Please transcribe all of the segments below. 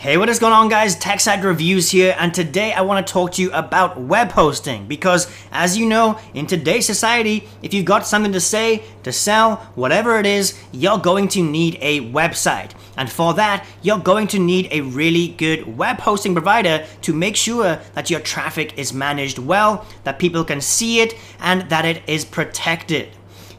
Hey, what is going on guys? Tech Site Reviews here, and today I want to talk to you about web hosting because as you know, in today's society, if you've got something to say, to sell, whatever it is, you're going to need a website. And for that, you're going to need a really good web hosting provider to make sure that your traffic is managed well, that people can see it, and that it is protected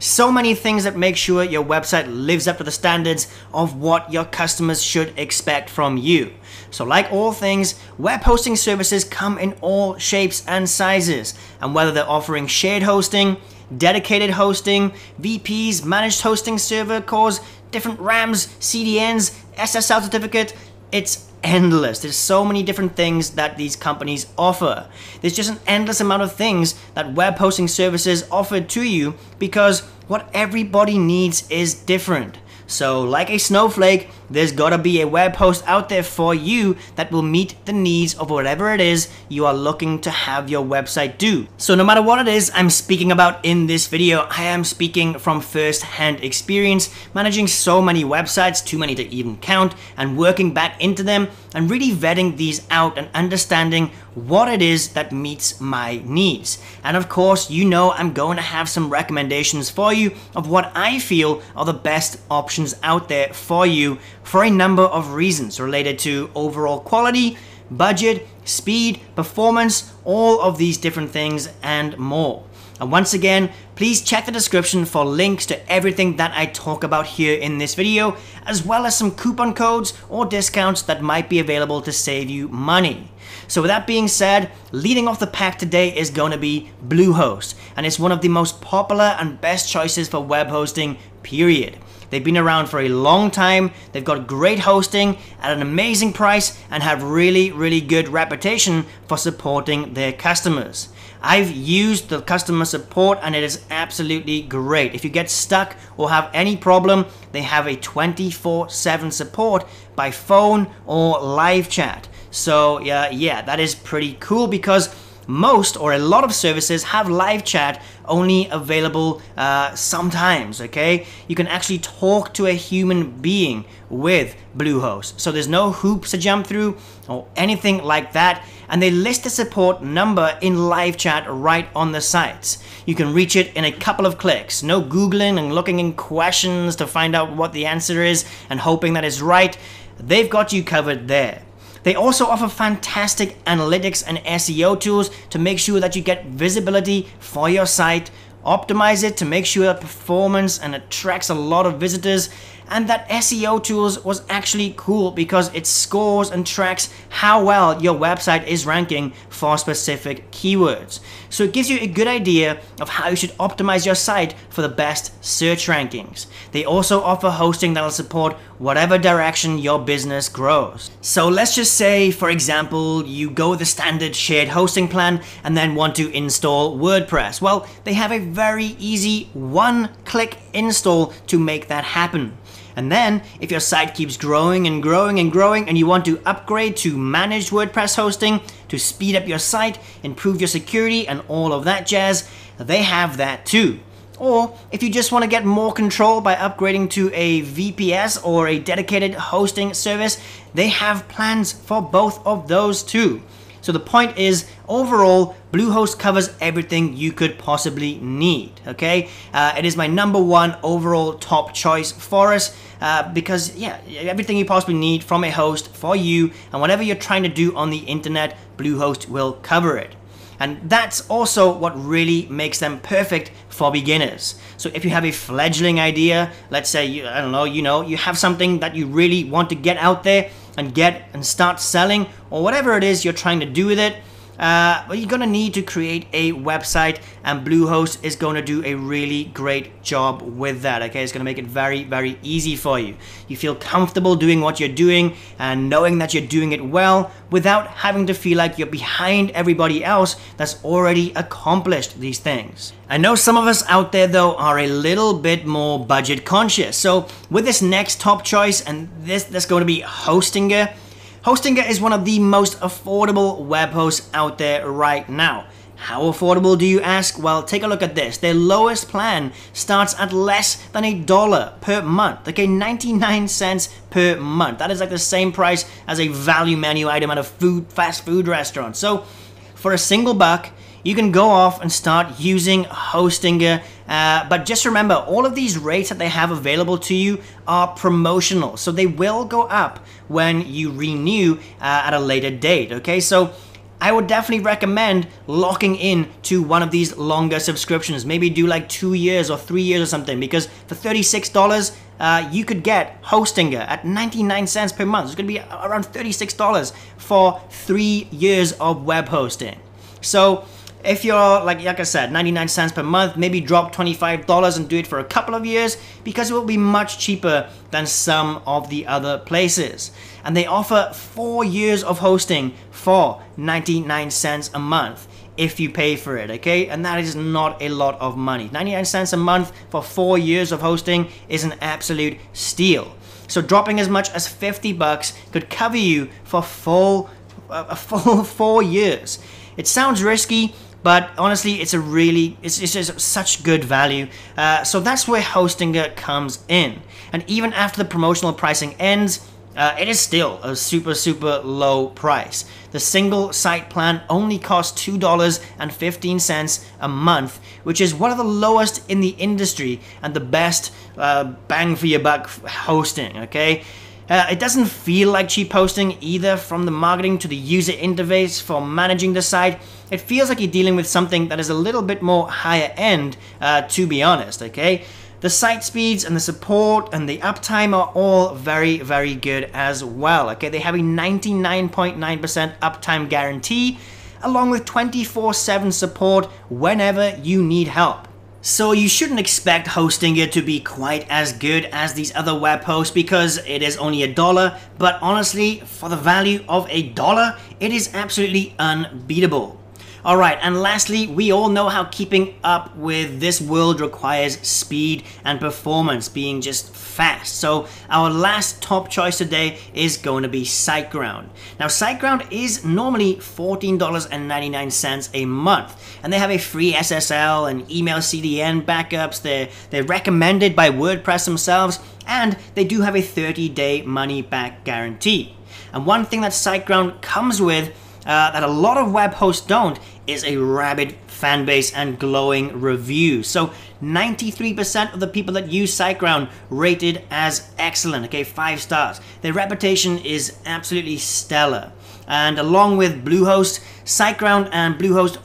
so many things that make sure your website lives up to the standards of what your customers should expect from you. So like all things, web hosting services come in all shapes and sizes, and whether they're offering shared hosting, dedicated hosting, VPS, managed hosting server cores, different RAMs, CDNs, SSL certificate, it's endless. There's so many different things that these companies offer. There's just an endless amount of things that web hosting services offer to you because what everybody needs is different. So, like a snowflake, there's gotta be a web host out there for you that will meet the needs of whatever it is you are looking to have your website do. So, no matter what it is I'm speaking about in this video, I am speaking from first hand experience, managing so many websites, too many to even count, and working back into them and really vetting these out and understanding what it is that meets my needs. And of course, you know I'm going to have some recommendations for you of what I feel are the best options out there for you for a number of reasons related to overall quality, budget, speed, performance, all of these different things and more. And once again, please check the description for links to everything that I talk about here in this video, as well as some coupon codes or discounts that might be available to save you money. So with that being said, leading off the pack today is going to be Bluehost, and it's one of the most popular and best choices for web hosting, period. They've been around for a long time, they've got great hosting at an amazing price, and have really, really good reputation for supporting their customers. I've used the customer support and it is absolutely great. If you get stuck or have any problem, they have a 24 7 support by phone or live chat. So, yeah, yeah, that is pretty cool because most or a lot of services have live chat only available uh, sometimes okay? You can actually talk to a human being with bluehost. So there's no hoops to jump through or anything like that. And they list the support number in live chat right on the sites. You can reach it in a couple of clicks. No googling and looking in questions to find out what the answer is and hoping that it's right. They've got you covered there they also offer fantastic analytics and SEO tools to make sure that you get visibility for your site, optimize it to make sure that performance and attracts a lot of visitors and that SEO tools was actually cool because it scores and tracks how well your website is ranking for specific keywords. So it gives you a good idea of how you should optimize your site for the best search rankings. They also offer hosting that will support whatever direction your business grows. So let's just say, for example, you go the standard shared hosting plan and then want to install WordPress. Well, they have a very easy one-click install to make that happen. And then, if your site keeps growing and growing and growing and you want to upgrade to managed WordPress hosting to speed up your site, improve your security, and all of that jazz, they have that too. Or if you just want to get more control by upgrading to a VPS or a dedicated hosting service, they have plans for both of those too. So the point is, overall, Bluehost covers everything you could possibly need, okay? Uh, it is my number one overall top choice for us uh, because, yeah, everything you possibly need from a host for you and whatever you're trying to do on the internet, Bluehost will cover it. And that's also what really makes them perfect for beginners. So if you have a fledgling idea, let's say, you, I don't know, you know, you have something that you really want to get out there and get and start selling or whatever it is you're trying to do with it, uh, well, you're to need to create a website and Bluehost is to do a really great job with that. Okay, it's to make it very, very easy for you. You feel comfortable doing what you're doing and knowing that you're doing it well without having to feel like you're behind everybody else that's already accomplished these things. I know some of us out there though are a little bit more budget conscious. So with this next top choice and this that's going to be Hostinger, Hostinger is one of the most affordable web hosts out there right now. How affordable do you ask? Well, take a look at this. Their lowest plan starts at less than a dollar per month. Okay, 99 cents per month. That is like the same price as a value menu item at a food fast food restaurant. So, for a single buck, you can go off and start using Hostinger. Uh, but just remember, all of these rates that they have available to you are promotional. So they will go up when you renew uh, at a later date. Okay, so I would definitely recommend locking in to one of these longer subscriptions. Maybe do like two years or three years or something because for $36, uh, you could get Hostinger at 99 cents per month. It's to be around $36 for three years of web hosting. So if you're like like I said, 99 cents per month, maybe drop $25 and do it for a couple of years because it will be much cheaper than some of the other places. And they offer 4 years of hosting for 99 cents a month if you pay for it, okay? And that is not a lot of money. 99 cents a month for 4 years of hosting is an absolute steal. So dropping as much as 50 bucks could cover you for full uh, a full 4 years. It sounds risky, but honestly, it's a really, it's, it's just such good value. Uh, so that's where Hostinger comes in. And even after the promotional pricing ends, uh, it is still a super, super low price. The single site plan only costs $2.15 a month, which is one of the lowest in the industry and the best uh, bang for your buck hosting, okay? Uh, it doesn't feel like cheap hosting either from the marketing to the user interface for managing the site. It feels like you're dealing with something that is a little bit more higher end, uh, to be honest, okay? The site speeds and the support and the uptime are all very, very good as well, okay? They have a 99.9% .9 uptime guarantee along with 24-7 support whenever you need help. So you shouldn't expect hosting it to be quite as good as these other web hosts because it is only a dollar, but honestly, for the value of a dollar, it is absolutely unbeatable. Alright, and lastly, we all know how keeping up with this world requires speed and performance, being just fast. So our last top choice today is going to be SiteGround. Now SiteGround is normally $14.99 a month, and they have a free SSL and email CDN backups. They're, they're recommended by WordPress themselves, and they do have a 30-day money-back guarantee. And one thing that SiteGround comes with uh, that a lot of web hosts don't is a rabid fan base and glowing reviews. So 93% of the people that use SiteGround rated as excellent, okay, five stars. Their reputation is absolutely stellar. And along with Bluehost, SiteGround and Bluehost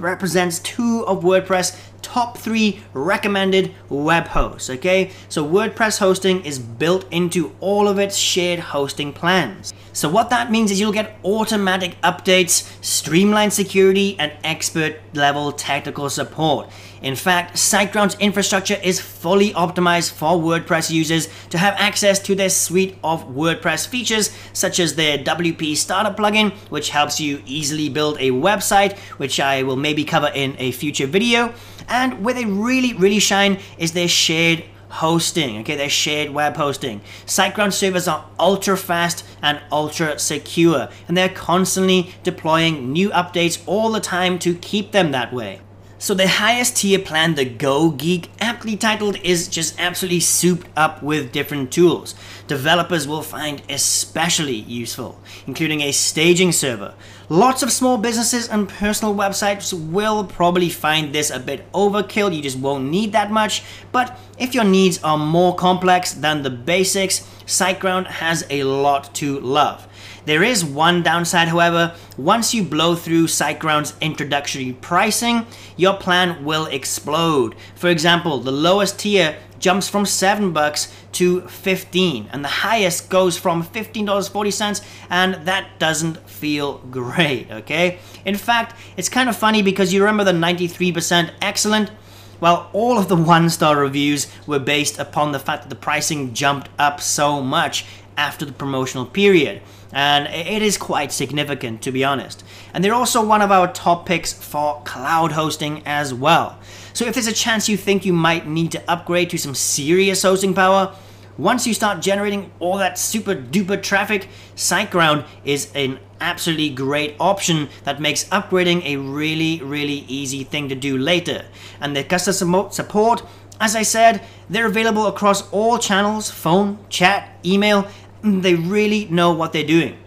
represents two of WordPress top three recommended web hosts, okay? So WordPress hosting is built into all of its shared hosting plans. So what that means is you'll get automatic updates, streamlined security, and expert level technical support. In fact, SiteGround's infrastructure is fully optimized for WordPress users to have access to their suite of WordPress features, such as their WP Startup plugin, which helps you easily build a website, which I will maybe cover in a future video. And where they really, really shine is their shared hosting, okay, their shared web hosting. SiteGround servers are ultra fast and ultra secure, and they're constantly deploying new updates all the time to keep them that way. So the highest tier plan, the Go Geek, aptly titled, is just absolutely souped up with different tools. Developers will find especially useful, including a staging server. Lots of small businesses and personal websites will probably find this a bit overkill, you just won't need that much, but if your needs are more complex than the basics, SiteGround has a lot to love. There is one downside, however. Once you blow through SiteGround's introductory pricing, your plan will explode. For example, the lowest tier jumps from 7 bucks to 15 and the highest goes from $15.40 and that doesn't feel great, okay? In fact, it's kind of funny because you remember the 93% excellent well, all of the one-star reviews were based upon the fact that the pricing jumped up so much after the promotional period and it is quite significant to be honest. And they're also one of our top picks for cloud hosting as well. So if there's a chance you think you might need to upgrade to some serious hosting power, once you start generating all that super duper traffic, SiteGround is an absolutely great option that makes upgrading a really, really easy thing to do later. And the customer support, as I said, they're available across all channels, phone, chat, email, they really know what they're doing.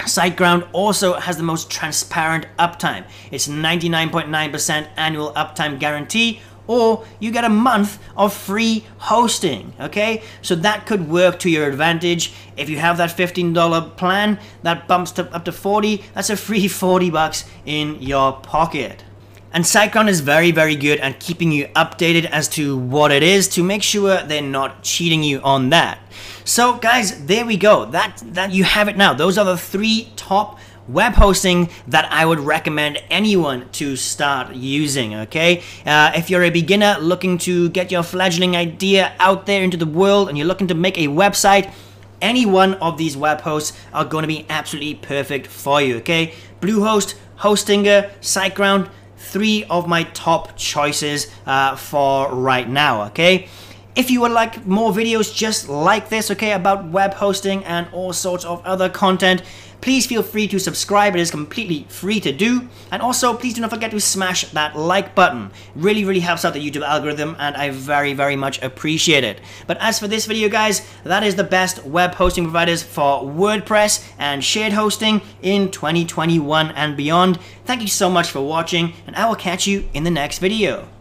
SiteGround also has the most transparent uptime. It's 99.9% annual uptime guarantee or you get a month of free hosting, okay? So that could work to your advantage. If you have that $15 plan, that bumps to up to 40, that's a free 40 bucks in your pocket. And SiteGround is very, very good at keeping you updated as to what it is to make sure they're not cheating you on that. So guys, there we go. That, that you have it now. Those are the three top web hosting that I would recommend anyone to start using, okay? Uh, if you're a beginner looking to get your fledgling idea out there into the world and you're looking to make a website, any one of these web hosts are going to be absolutely perfect for you, okay? Bluehost, Hostinger, SiteGround, three of my top choices uh, for right now, okay? If you would like more videos just like this, okay, about web hosting and all sorts of other content, please feel free to subscribe. It is completely free to do. And also, please do not forget to smash that like button. Really, really helps out the YouTube algorithm, and I very, very much appreciate it. But as for this video, guys, that is the best web hosting providers for WordPress and shared hosting in 2021 and beyond. Thank you so much for watching, and I will catch you in the next video.